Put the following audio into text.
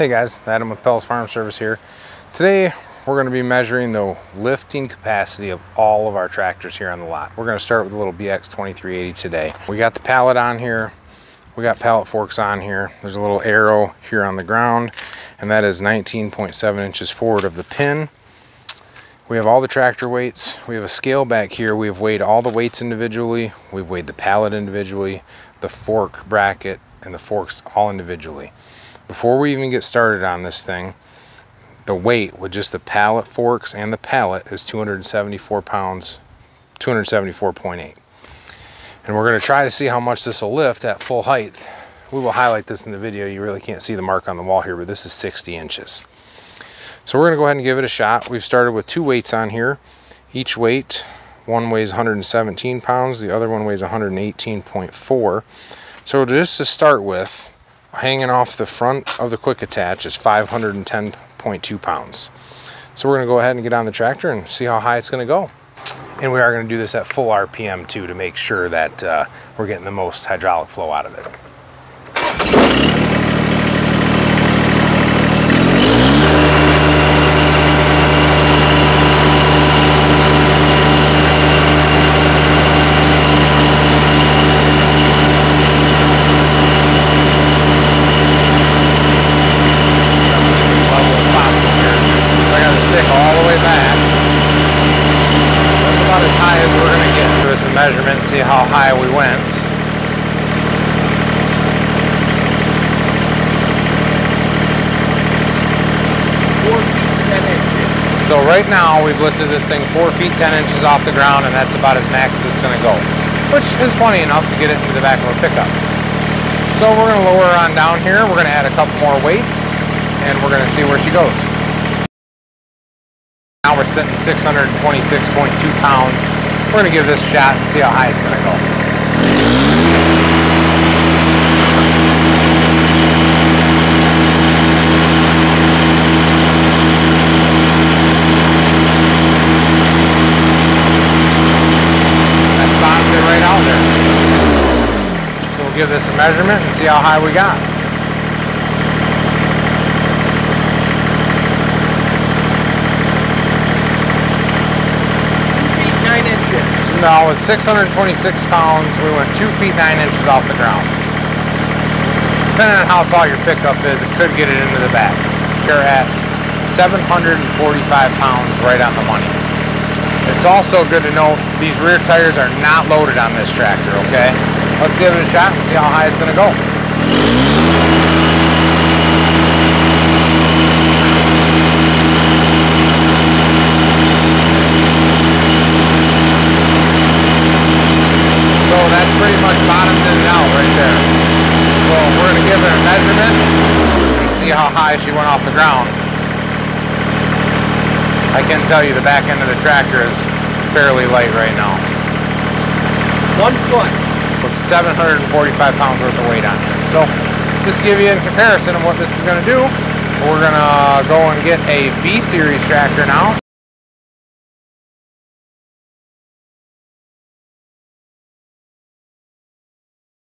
Hey guys, Adam with Pell's Farm Service here. Today we're going to be measuring the lifting capacity of all of our tractors here on the lot. We're going to start with the little BX 2380 today. We got the pallet on here, we got pallet forks on here. There's a little arrow here on the ground and that is 19.7 inches forward of the pin. We have all the tractor weights. We have a scale back here. We've weighed all the weights individually. We've weighed the pallet individually, the fork bracket, and the forks all individually. Before we even get started on this thing, the weight with just the pallet forks and the pallet is 274 pounds, 274.8. And we're going to try to see how much this will lift at full height. We will highlight this in the video. You really can't see the mark on the wall here, but this is 60 inches. So we're going to go ahead and give it a shot. We've started with two weights on here. Each weight, one weighs 117 pounds, the other one weighs 118.4. So just to start with, hanging off the front of the quick attach is 510.2 pounds. So we're going to go ahead and get on the tractor and see how high it's going to go. And we are going to do this at full RPM too to make sure that uh, we're getting the most hydraulic flow out of it. Measurement and see how high we went. Four feet, 10 inches. So right now we've lifted this thing four feet, 10 inches off the ground and that's about as max as it's gonna go, which is plenty enough to get it into the back of a pickup. So we're gonna lower her on down here. We're gonna add a couple more weights and we're gonna see where she goes. Now we're sitting 626.2 pounds we're gonna give this a shot and see how high it's gonna go. That's bottomed it right out there. So we'll give this a measurement and see how high we got. Now with 626 pounds, we went two feet nine inches off the ground. Depending on how tall your pickup is, it could get it into the back. You're at 745 pounds right on the money. It's also good to note these rear tires are not loaded on this tractor, okay? Let's give it a shot and see how high it's gonna go. How high she went off the ground. I can tell you the back end of the tractor is fairly light right now. One foot. With 745 pounds worth of weight on it. So just to give you a comparison of what this is going to do, we're going to go and get a B-Series tractor now.